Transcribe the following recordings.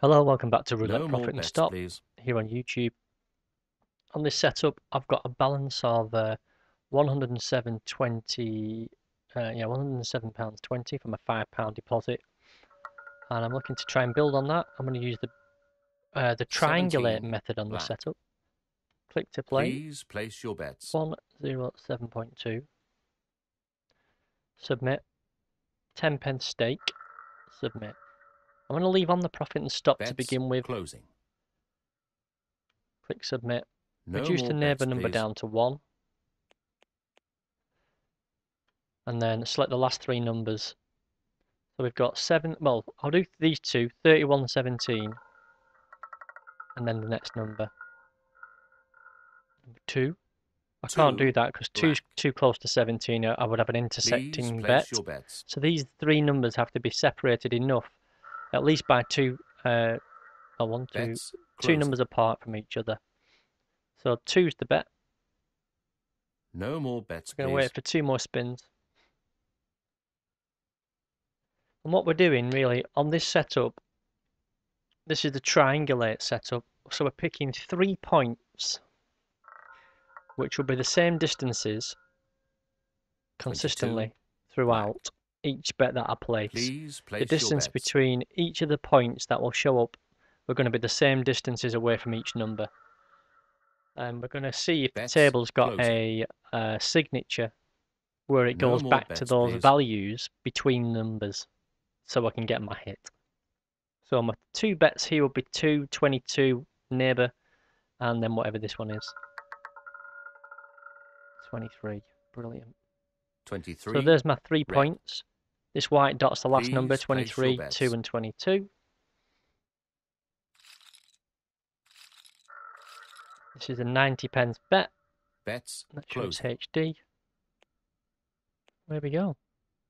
Hello, welcome back to Roulette No Profit and Stop please. here on YouTube. On this setup, I've got a balance of uh, 107.20, uh, yeah, 107 pounds 20 from a five pound deposit, and I'm looking to try and build on that. I'm going to use the uh, the triangulate method on the setup. Click to play. Please place your bets. 107.2. Submit. 10 pence stake. Submit. I'm going to leave on the profit and stop Bets to begin with. closing. Click submit. No Reduce the neighbour bets, number please. down to 1. And then select the last three numbers. So we've got 7, well, I'll do these two, 31, 17. And then the next number. Number 2. I can't do that because 2's black. too close to 17. I I would have an intersecting bet. So these three numbers have to be separated enough, at least by two, uh, oh, one, two, two numbers apart from each other. So two's the bet. No more bets, We're going to wait for two more spins. And what we're doing really on this setup, this is the triangulate setup. So we're picking three points, which will be the same distances consistently throughout each bet that I place. Please place the distance bets. between each of the points that will show up are going to be the same distances away from each number. And we're going to see if Bets the table's got closing. a, uh signature where it No goes back to those please. values between numbers so I can get my hit. So my two bets here will be 2, 22, neighbour, and then whatever this one is. 23. Brilliant. 23. So there's my three red. points. This white dot's the last number, place your 23, 2 and 22. This is a 90 pence bet. Bets That shows. HD. There we go.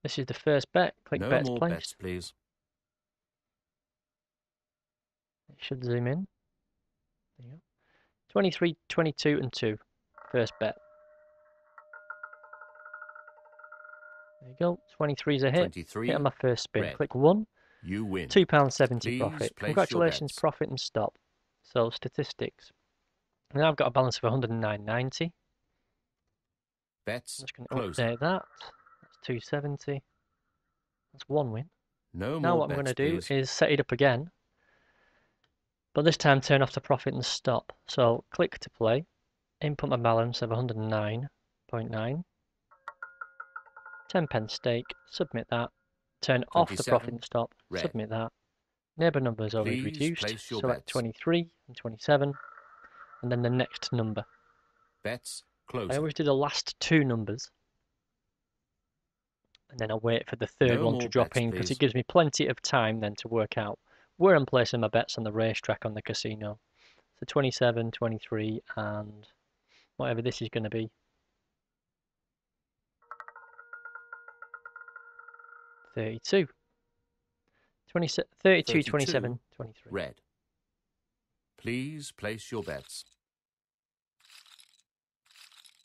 This is the first bet. Click No bets more placed. bets, please. It should zoom in. There you go. 23, 22 and 2. First bet. There you go. 23 is a hit. 23. Hit on my first spin. red. Click 1. You win. £2.70 Please profit. Congratulations, profit and stop. So, statistics. Now I've got a balance of 109.90. Bets I'm just going to update that. That's 270. That's one win. No now what I'm going to do please. is set it up again. But this time turn off the profit and stop. So click to play. Input my balance of 109.9. 10 pence stake. Submit that. Turn off the profit and stop. red. Submit that. Neighbour numbers already Please reduced. Select bets. 23 and 27. And then the next number. Bets close. I always do the last two numbers. And then I'll wait for the third No one to drop bets, in because it gives me plenty of time then to work out where I'm placing my bets on the racetrack on the casino. So 27, 23, and whatever this is going to be. 32. 20, 32, 32, 27, 23. Red. Please place your bets.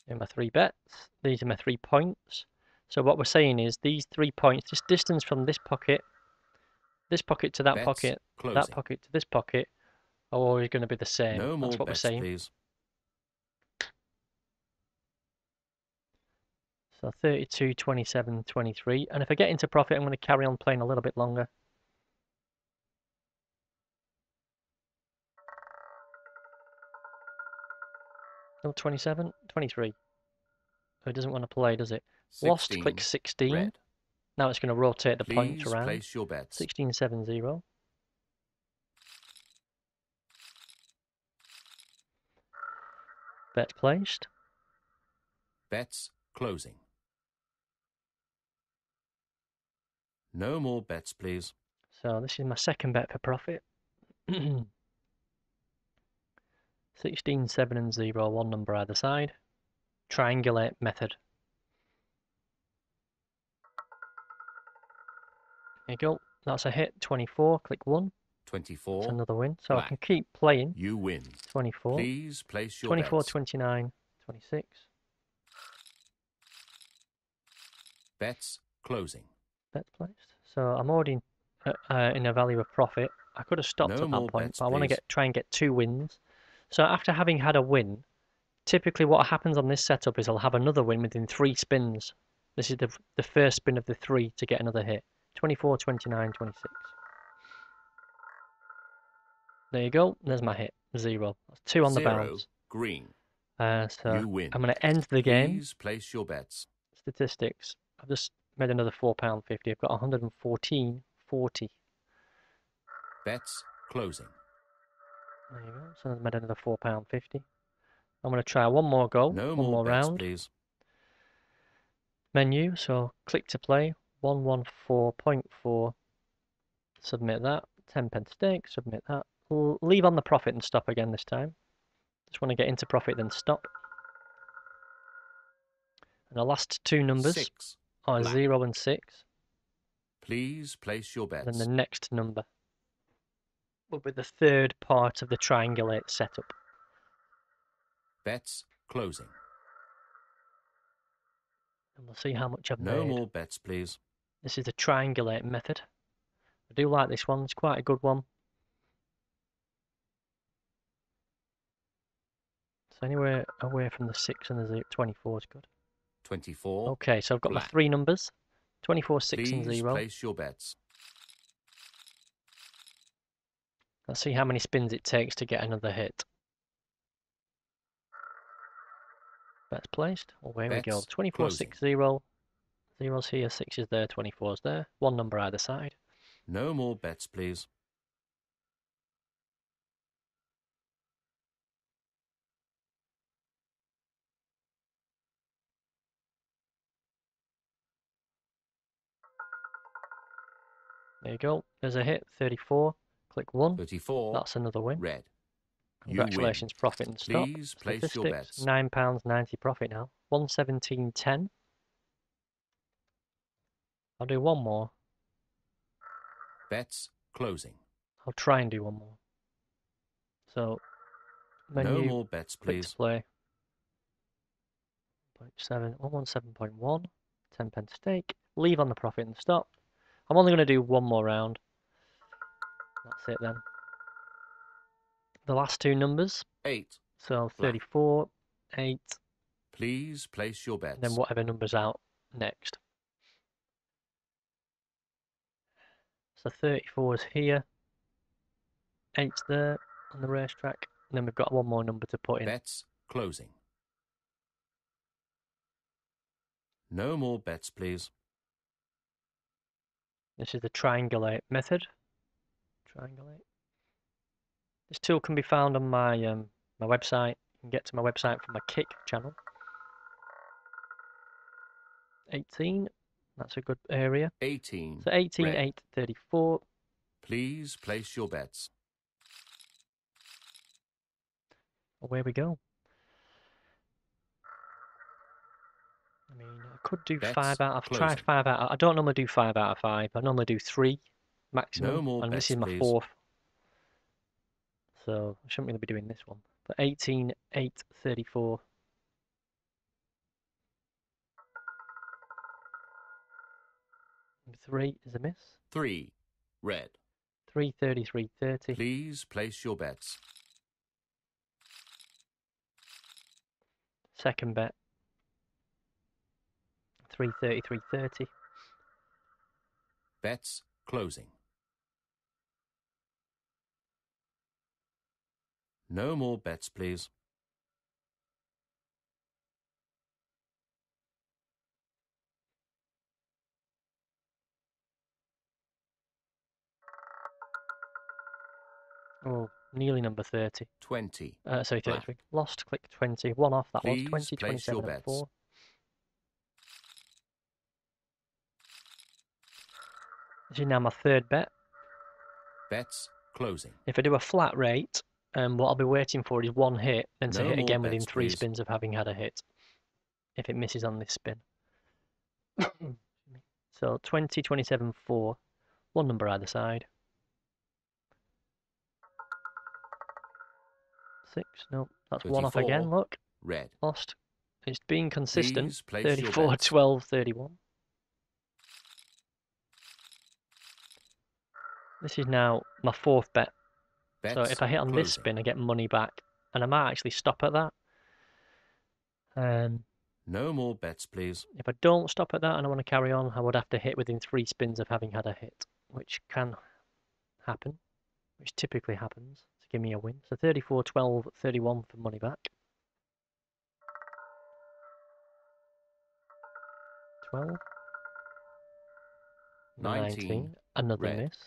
Here are my three bets. These are my three points. So what we're saying is these three points, this distance from this pocket, this pocket to that Bets pocket, closing. that pocket to this pocket, are always going to be the same. No more That's what bets, we're saying. please. So 32, 27, 23. And if I get into profit, I'm going to carry on playing a little bit longer. Oh, 27, 23. Oh, it doesn't want to play, does it? Lost, click 16. Red. Now it's going to rotate the points around. place your bets. 1670. Bet placed. Bets closing. No more bets, please. So this is my second bet for profit. 16, 7 and 0, one number either side. Triangulate method. There you go. That's a hit. 24. Click 1. 24. That's another win. So I can keep playing. You win. 24. Please place your 24, bets. 29, 26. Bets closing. Bets placed. So I'm already uh, uh, uh, in a value of profit. I could have stopped No at that point, bets, but I want to get try and get two wins. So after having had a win, typically what happens on this setup is I'll have another win within three spins. This is the the first spin of the three to get another hit. 24, 29, 26. There you go. There's my hit. Zero. That's two on the Zero. bounce. Green. Uh, so. I'm going to end the game. Please place your bets. Statistics. I've just made another £4.50. I've got 114.40. Bets closing. There you go. So I've made another £4.50. I'm going to try one more go. No one more, more bets, round. please. Menu. So click to play. 114.4. Submit that. 10 pence stake. Submit that. L- leave on the profit and stop again this time. Just want to get into profit then stop. And the last two numbers Six. Are black. 0 and 6. Please place your And bets. then the next number will be the third part of the triangulate setup. Bets closing. And we'll see how much I've No made. more bets, please. This is the triangulate method. I do like this one, it's quite a good one. So anywhere away from the 6 and the zero, 24 is good. 24. Okay, so I've got black. the three numbers. 24, 6 and Please 0. place your bets. Let's see how many spins it takes to get another hit. Bets placed. Oh, Away we go. Bets 24, closing. 6, 0. Zero's here, 6 is there, 24's there. One number either side. No more bets, please. There you go. There's a hit. 34. Click 1. 34. That's another win. Red. Congratulations, profit and stop. Please place your bets. £9.90 profit now. 117.10. I'll do one more. Bets closing. I'll try and do one more. So, menu, no more bets, please. to play. 0.7, 117.1, 10 pence stake. Leave on the profit and stop. I'm only going to do one more round. That's it then. The last two numbers. Eight. So Black. 34, 8, Please place your bets. and then whatever number's out next. So 34 is here, 8's there on the racetrack, and then we've got one more number to put in. Bets closing. No more bets, please. This is the triangulate method. Triangulate. This tool can be found on my um, my website. You can get to my website from my Kick channel. 18, that's a good area. 18. So 18, Red. 8, 34. Please place your bets. Away we go. I mean, I could do Bets five out. I've tried five out. I don't normally do five out of five. I normally do three maximum, more and this is my please. fourth. So I shouldn't really be doing this one. But 18, 8, 34. Three is a miss. 3. Red. Three thirty-three thirty. Please place your bets. Second bet. Three thirty-three thirty. Bets closing. No more bets, please. Oh, nearly number 30. 20. Uh, sorry, Black. 33. Lost, click 20. One off, that Please was 20, place your 27, and bets. 4. Is now my third bet. Bets closing. If I do a flat rate, um, what I'll be waiting for is one hit, then to No hit again within bets, three please. spins of having had a hit. If it misses on this spin. so 20, 27, 4. One number either side. Six, no, that's one off again, look. Red. Lost. It's being consistent. Please 34, 12, 31. This is now my fourth bet. Bets So if I hit on this spin, I get money back, and I might actually stop at that. Um, No more bets, please. if I don't stop at that and I want to carry on, I would have to hit within three spins of having had a hit, which can happen, which typically happens to give me a win. So 34, 12, 31 for money back. 12. 19, 19. Another red. miss.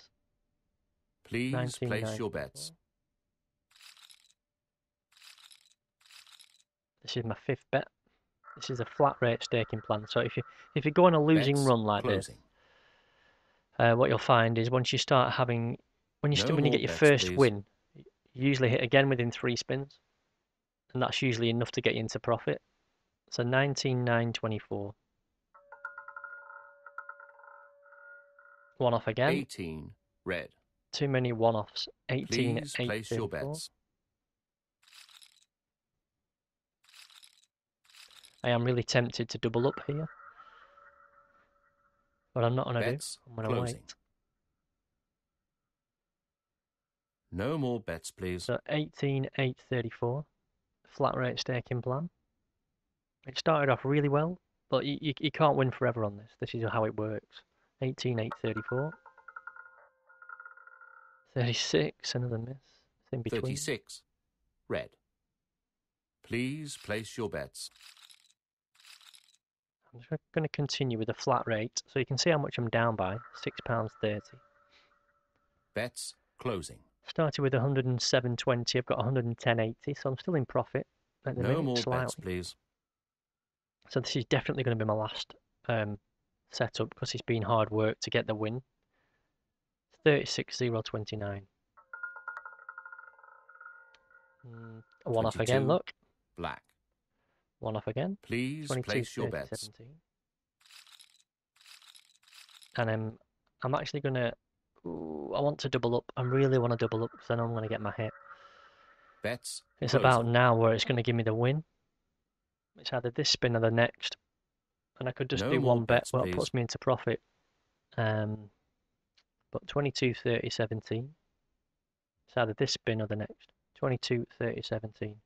Please place your bets. This is my fifth bet. This is a flat rate staking plan. So if you if you go on a losing Bets run like this, uh, what you'll find is once you start having when you st- No when you get your bets, first please. win, you usually hit again within three spins, and that's usually enough to get you into profit. So 19, 9, 24. One off again. 18, red. Too many one offs. 18, Please 8, place your bets. I am really tempted to double up here, but I'm not going to do. I'm going to wait. No more bets, please. So 18, 8, 34, flat rate staking plan. It started off really well, but you, you, you can't win forever on this. This is how it works. 18, 8, 34. 36, another miss. It's in between. 36, red. Please place your bets. I'm just going to continue with a flat rate so you can see how much I'm down by. £6.30. Bets closing. Started with 107.20, I've got 110.80, so I'm still in profit at the No minute, more bets, please. So this is definitely going to be my last um, setup because it's been hard work to get the win. 36.029. Mm, one off again, look. Black. One off again. Please place your 30, bets. 17. And um, I'm actually going to... I want to double up. I really want to double up because I know I'm going to get my hit. Bets It's about now where it's going to give me the win. It's either this spin or the next. And I could just No do one bet, bets, but it puts me into profit. Um, but 22, 30, 17. It's either this spin or the next. 22, 30, 17.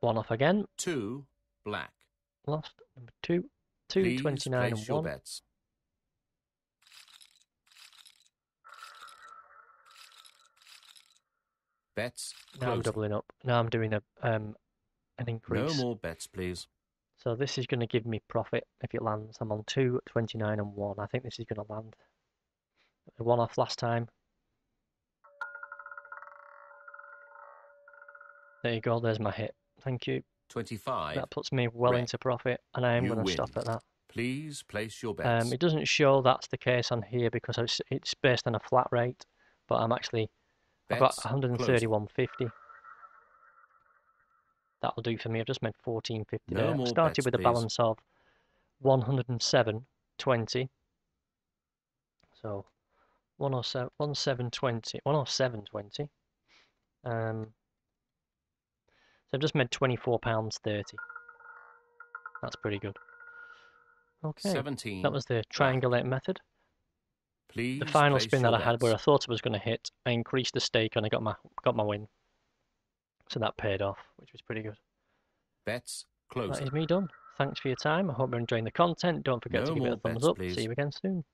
One off again. Two, black. Lost. Number two. Two, Please 29 place and your one. bets. Bets Now I'm doubling up. Now I'm doing a um an increase. No more bets, please. So this is going to give me profit if it lands. I'm on 2, 29 and 1. I think this is going to land. One off last time. There you go, there's my hit. Thank you. 25. That puts me well Red. into profit and I am going to stop at that. Please place your bets. Um, it doesn't show that's the case on here because it's, it's based on a flat rate, but I'm actually, I've got 131.50. That'll do for me. I've just made 14.50 No there. I more started bets, with a please. balance of 107.20. So 107, 1720, 107.20. Um, so I've just made £24.30. That's pretty good. Okay, 17. that was the triangulate method. Please The final spin that I had where I thought I was going to hit, I increased the stake and I got my got my win. So that paid off, which was pretty good. Bets That closing. is me done. Thanks for your time. I hope you're enjoying the content. Don't forget No to give it a thumbs bets, up. please. See you again soon.